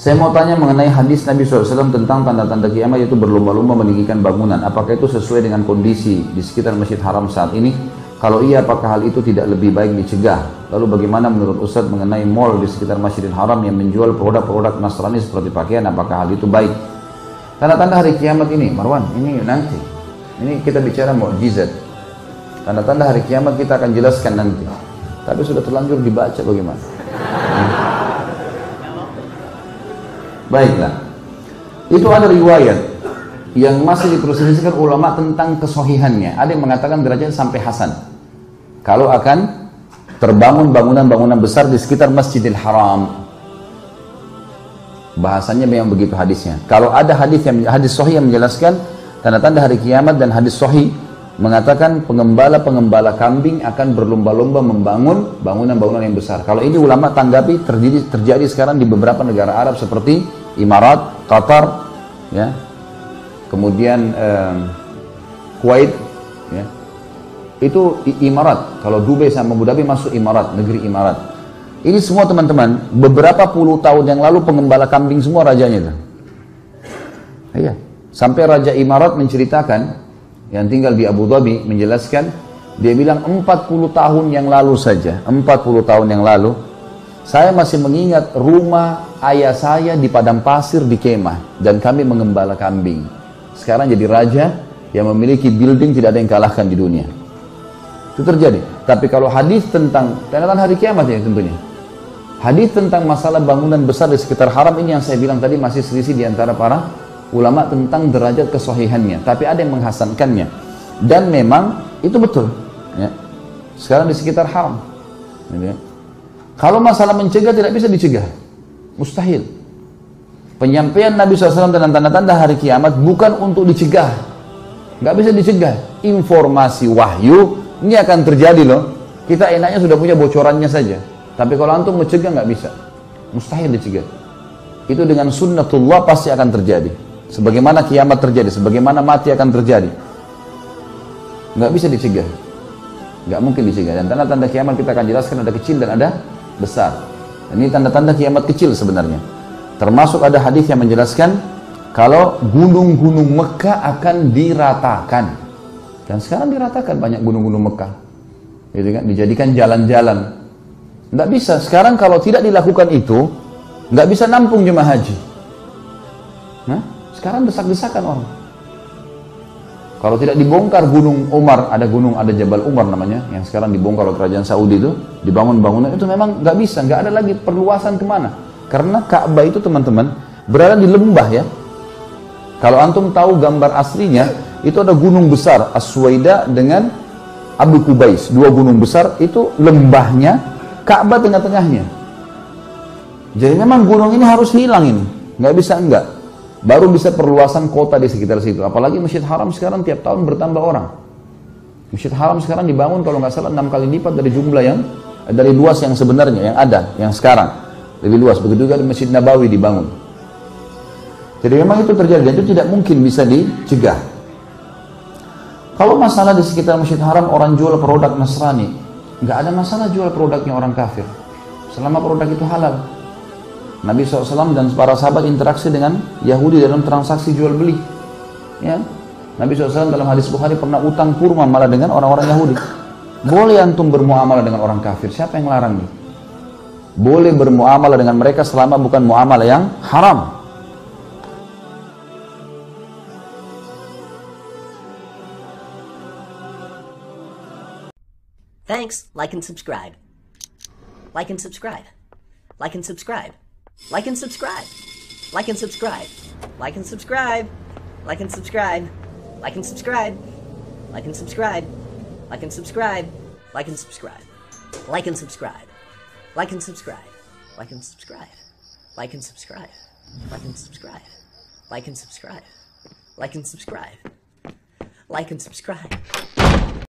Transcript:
Saya mau tanya mengenai hadis Nabi SAW tentang tanda-tanda kiamat yaitu berlomba-lomba meninggikan bangunan. Apakah itu sesuai dengan kondisi di sekitar Masjid Haram saat ini? Kalau iya, apakah hal itu tidak lebih baik dicegah? Lalu bagaimana menurut Ustadz mengenai mall di sekitar Masjidil Haram yang menjual produk-produk Nasrani seperti pakaian? Apakah hal itu baik? Tanda-tanda hari kiamat ini, Marwan, ini nanti. Ini kita bicara mukjizat. Tanda-tanda hari kiamat kita akan jelaskan nanti. Tapi sudah terlanjur dibaca bagaimana? Baiklah. Itu ada riwayat yang masih diperselisihkan ulama tentang kesohihannya. Ada yang mengatakan derajat sampai Hasan. Kalau akan terbangun bangunan-bangunan besar di sekitar Masjidil Haram. Bahasanya memang begitu hadisnya. Kalau ada hadis yang hadis sahih yang menjelaskan tanda-tanda hari kiamat dan hadis sahih mengatakan pengembala-pengembala kambing akan berlomba-lomba membangun bangunan-bangunan yang besar. Kalau ini ulama tanggapi terjadi, terjadi sekarang di beberapa negara Arab seperti Imarat, Qatar, ya, kemudian eh, Kuwait, ya, itu Imarat. Kalau Dubai sama Abu Dhabi masuk Imarat, negeri Imarat. Ini semua teman-teman, beberapa puluh tahun yang lalu pengembala kambing semua rajanya itu. Iya. Sampai Raja Imarat menceritakan yang tinggal di Abu Dhabi menjelaskan dia bilang 40 tahun yang lalu saja, 40 tahun yang lalu saya masih mengingat rumah ayah saya di padang pasir di kemah dan kami mengembala kambing. Sekarang jadi raja yang memiliki building tidak ada yang kalahkan di dunia. Itu terjadi. Tapi kalau hadis tentang tanda-tanda hari kiamat ya tentunya. Hadis tentang masalah bangunan besar di sekitar haram ini yang saya bilang tadi masih selisih di antara para ulama tentang derajat kesohihannya. Tapi ada yang menghasankannya. Dan memang itu betul. Ya. Sekarang di sekitar haram. Ya. Kalau masalah mencegah tidak bisa dicegah. Mustahil. Penyampaian Nabi SAW dengan tanda-tanda hari kiamat bukan untuk dicegah. Nggak bisa dicegah. Informasi wahyu ini akan terjadi loh. Kita enaknya sudah punya bocorannya saja. Tapi kalau antum mencegah nggak bisa. Mustahil dicegah. Itu dengan sunnatullah pasti akan terjadi. Sebagaimana kiamat terjadi, sebagaimana mati akan terjadi. Nggak bisa dicegah. Nggak mungkin dicegah. Dan tanda-tanda kiamat kita akan jelaskan ada kecil dan ada besar. Ini tanda-tanda kiamat kecil sebenarnya. Termasuk ada hadis yang menjelaskan kalau gunung-gunung Mekah akan diratakan. Dan sekarang diratakan banyak gunung-gunung Mekah. Gitu kan? Dijadikan jalan-jalan. Tidak bisa. Sekarang kalau tidak dilakukan itu, nggak bisa nampung jemaah haji. Nah, sekarang desak-desakan orang. Kalau tidak dibongkar gunung Umar, ada gunung, ada Jabal Umar namanya, yang sekarang dibongkar oleh kerajaan Saudi itu, dibangun bangunan itu memang nggak bisa, nggak ada lagi perluasan ke mana. Karena Ka'bah itu teman-teman berada di lembah ya. Kalau antum tahu gambar aslinya, itu ada gunung besar Aswaida dengan Abu Kubais, dua gunung besar itu lembahnya, Ka'bah tengah-tengahnya. Jadi memang gunung ini harus hilang ini, nggak bisa enggak baru bisa perluasan kota di sekitar situ. Apalagi Masjid Haram sekarang tiap tahun bertambah orang. Masjid Haram sekarang dibangun kalau nggak salah enam kali lipat dari jumlah yang dari luas yang sebenarnya yang ada yang sekarang lebih luas. Begitu juga Masjid Nabawi dibangun. Jadi memang itu terjadi dan itu tidak mungkin bisa dicegah. Kalau masalah di sekitar Masjid Haram orang jual produk Nasrani, nggak ada masalah jual produknya orang kafir. Selama produk itu halal. Nabi SAW dan para sahabat interaksi dengan Yahudi dalam transaksi jual beli. Ya. Nabi SAW dalam hadis Bukhari pernah utang kurma malah dengan orang-orang Yahudi. Boleh antum bermuamalah dengan orang kafir. Siapa yang larang nih? Boleh bermuamalah dengan mereka selama bukan muamalah yang haram. Thanks. Like and subscribe. Like and subscribe. Like and subscribe. Like and subscribe. Like and subscribe. Like and subscribe. Like and subscribe. Like and subscribe. Like and subscribe. Like and subscribe. Like and subscribe. Like and subscribe. Like and subscribe. Like and subscribe. Like and subscribe. Like and subscribe. Like and subscribe. Like and subscribe. Like and subscribe.